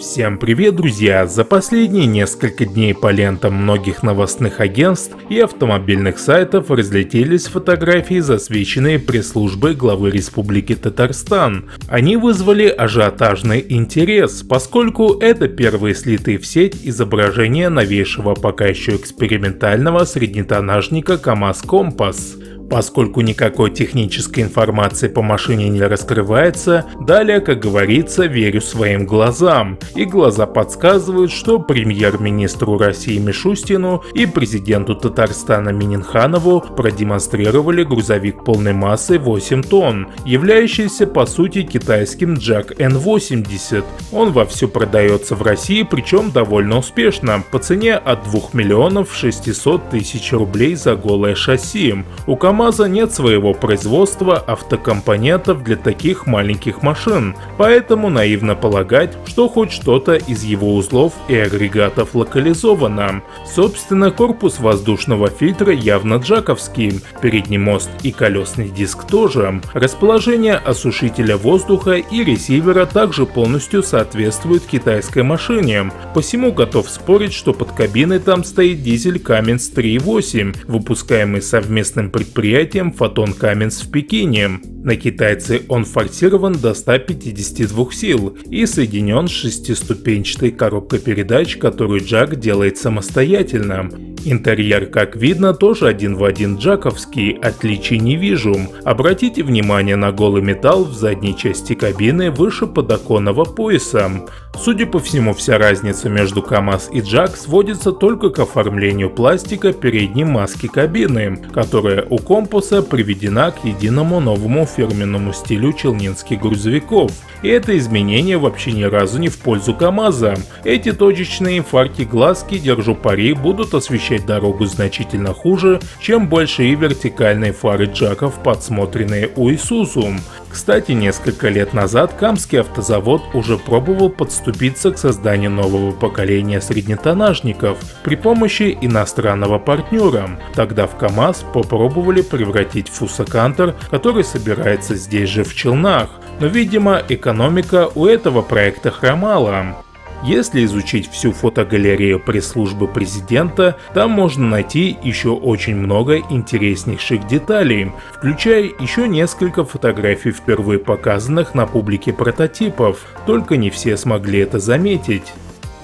Всем привет, друзья! За последние несколько дней по лентам многих новостных агентств и автомобильных сайтов разлетелись фотографии, засвеченные пресс-службой главы Республики Татарстан. Они вызвали ажиотажный интерес, поскольку это первые слитые в сеть изображения новейшего пока еще экспериментального среднетонажника КАМАЗ Компас. Поскольку никакой технической информации по машине не раскрывается, далее, как говорится, верю своим глазам. И глаза подсказывают, что премьер-министру России Мишустину и президенту Татарстана Мининханову продемонстрировали грузовик полной массой 8 тонн, являющийся по сути китайским Jack N80. Он вовсю продается в России, причем довольно успешно, по цене от 2 миллионов 600 тысяч рублей за голое шасси. У КАМАЗа КАМАЗа нет своего производства автокомпонентов для таких маленьких машин, поэтому наивно полагать, что хоть что-то из его узлов и агрегатов локализовано. Собственно, корпус воздушного фильтра явно джаковский, передний мост и колесный диск тоже. Расположение осушителя воздуха и ресивера также полностью соответствует китайской машине, посему готов спорить, что под кабиной там стоит дизель Cummins 3.8, выпускаемый совместным предприятием предприятием Photon Cummins в Пекине. На китайце он форсирован до 152 сил и соединен с шестиступенчатой коробкой передач, которую Джак делает самостоятельно. Интерьер, как видно, тоже один в один джаковский, отличий не вижу. Обратите внимание на голый металл в задней части кабины выше подоконного пояса. Судя по всему, вся разница между КАМАЗ и Джак сводится только к оформлению пластика передней маски кабины, которая у компаса приведена к единому новому фирменному стилю челнинских грузовиков. И это изменение вообще ни разу не в пользу КАМАЗа. Эти точечные фарки глазки, держу пари, будут освещать дорогу значительно хуже, чем большие вертикальные фары джаков, подсмотренные у Исузу. Кстати, несколько лет назад Камский автозавод уже пробовал подступиться к созданию нового поколения среднетонажников при помощи иностранного партнера. Тогда в КАМАЗ попробовали превратить Фусакантер, который собирается здесь же в Челнах. Но, видимо, экономика у этого проекта хромала. Если изучить всю фотогалерею пресс-службы президента, там можно найти еще очень много интереснейших деталей, включая еще несколько фотографий впервые показанных на публике прототипов, только не все смогли это заметить.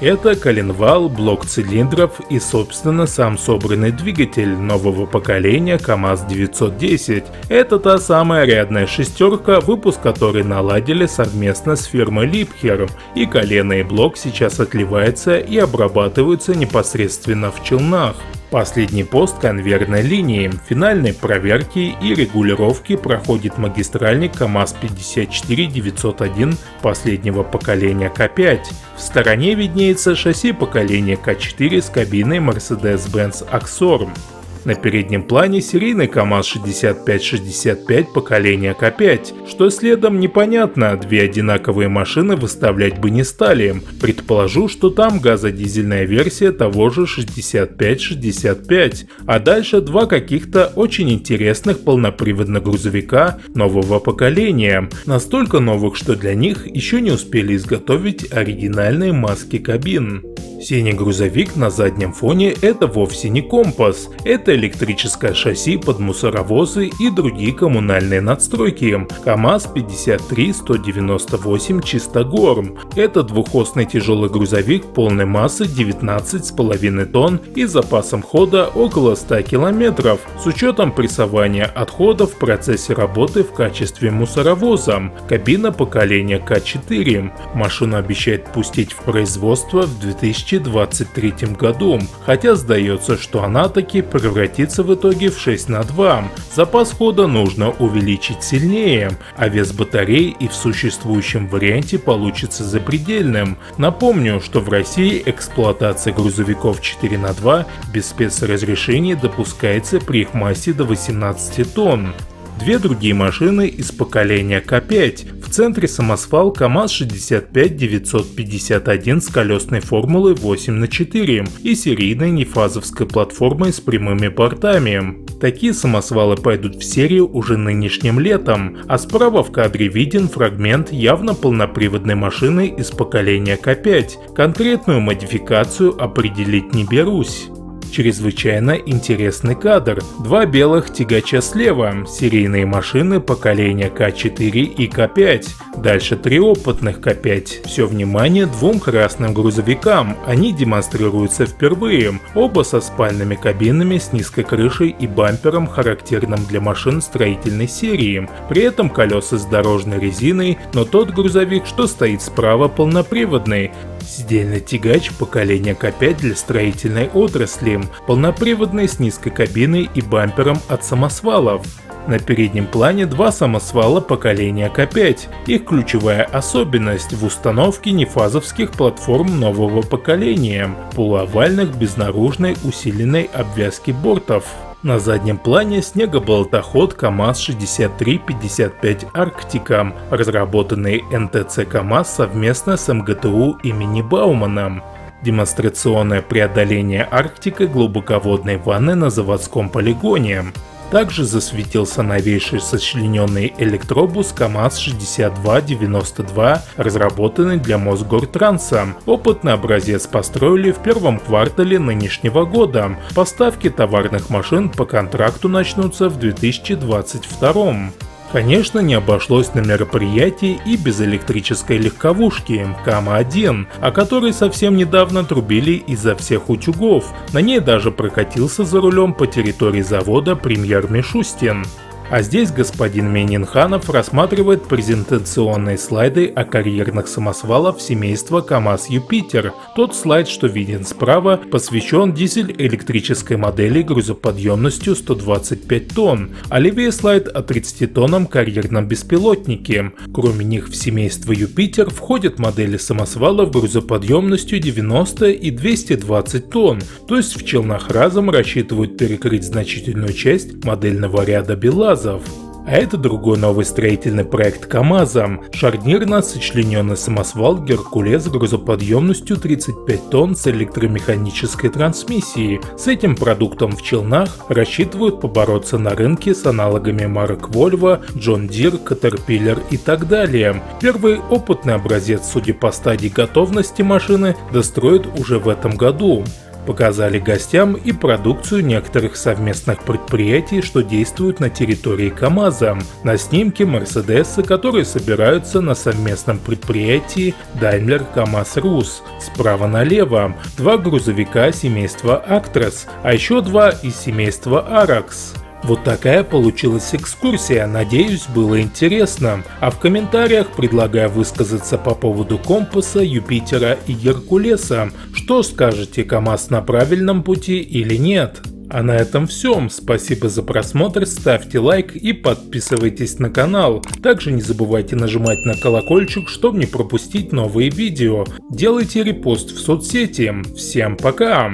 Это коленвал, блок цилиндров и, собственно, сам собранный двигатель нового поколения КАМАЗ-910. Это та самая рядная шестерка, выпуск которой наладили совместно с фирмой Липхер, и колено и блок сейчас отливается и обрабатываются непосредственно в челнах. Последний пост конвейерной линии, финальной проверки и регулировки проходит магистральник КАМАЗ-54-901 последнего поколения К5. В стороне виднеется шасси поколения К4 с кабиной Mercedes-Benz Axor. На переднем плане серийный КАМАЗ-6565 поколения К5, что следом непонятно, две одинаковые машины выставлять бы не стали. Предположу, что там газодизельная версия того же 6565, а дальше два каких-то очень интересных полноприводных грузовика нового поколения, настолько новых, что для них еще не успели изготовить оригинальные маски кабин. Синий грузовик на заднем фоне это вовсе не компас, это электрическое шасси под мусоровозы и другие коммунальные надстройки. КАМАЗ 53-198 Чистогорм. Это двухосный тяжелый грузовик полной массы 19,5 тонн и запасом хода около 100 км, с учетом прессования отходов в процессе работы в качестве мусоровоза. Кабина поколения К4. Машину обещает пустить в производство в 2000 2023 году, хотя сдается, что она таки превратится в итоге в 6 на 2. Запас хода нужно увеличить сильнее, а вес батареи и в существующем варианте получится запредельным. Напомню, что в России эксплуатация грузовиков 4 на 2 без спецразрешений допускается при их массе до 18 тонн. Две другие машины из поколения К5. В центре самосвал КАМАЗ-65-951 с колесной формулой 8 на 4 и серийной нефазовской платформой с прямыми бортами. Такие самосвалы пойдут в серию уже нынешним летом, а справа в кадре виден фрагмент явно полноприводной машины из поколения К5. Конкретную модификацию определить не берусь. Чрезвычайно интересный кадр. Два белых тягача слева, серийные машины поколения К4 и К5. Дальше три опытных К5. Все внимание двум красным грузовикам, они демонстрируются впервые. Оба со спальными кабинами с низкой крышей и бампером, характерным для машин строительной серии. При этом колеса с дорожной резиной, но тот грузовик, что стоит справа, полноприводный. Сидельный тягач поколения К5 для строительной отрасли, полноприводный с низкой кабиной и бампером от самосвалов. На переднем плане два самосвала поколения К5. Их ключевая особенность в установке нефазовских платформ нового поколения, полуовальных без наружной усиленной обвязки бортов. На заднем плане снегоболотоход КАМАЗ-6355 «Арктика», разработанный НТЦ КАМАЗ совместно с МГТУ имени Баумана. Демонстрационное преодоление Арктика глубоководной ванны на заводском полигоне. Также засветился новейший сочлененный электробус КАМАЗ-6292, разработанный для Мосгортранса. Опытный образец построили в первом квартале нынешнего года. Поставки товарных машин по контракту начнутся в 2022. Конечно, не обошлось на мероприятии и без электрической легковушки Кама-1, о которой совсем недавно трубили изо всех утюгов. На ней даже прокатился за рулем по территории завода премьер Мишустин. А здесь господин Менинханов рассматривает презентационные слайды о карьерных самосвалах семейства КАМАЗ Юпитер. Тот слайд, что виден справа, посвящен дизель-электрической модели грузоподъемностью 125 тонн, а левее слайд о 30-тонном карьерном беспилотнике. Кроме них в семейство Юпитер входят модели самосвалов грузоподъемностью 90 и 220 тонн, то есть в челнах разом рассчитывают перекрыть значительную часть модельного ряда БелАЗ КАМАЗов. А это другой новый строительный проект КАМАЗа – шарнирно-сочлененный самосвал «Геркулес» грузоподъемностью 35 тонн с электромеханической трансмиссией. С этим продуктом в Челнах рассчитывают побороться на рынке с аналогами марок Volvo, John Deere, Caterpillar и так далее. Первый опытный образец, судя по стадии готовности машины, достроят уже в этом году показали гостям и продукцию некоторых совместных предприятий, что действуют на территории КАМАЗа. На снимке Мерседесы, которые собираются на совместном предприятии Daimler КАМАЗ Рус. Справа налево два грузовика семейства Actros, а еще два из семейства Arax. Вот такая получилась экскурсия, надеюсь было интересно. А в комментариях предлагаю высказаться по поводу компаса, Юпитера и Геркулеса. Что скажете, КамАЗ на правильном пути или нет? А на этом все. Спасибо за просмотр, ставьте лайк и подписывайтесь на канал. Также не забывайте нажимать на колокольчик, чтобы не пропустить новые видео. Делайте репост в соцсети. Всем пока!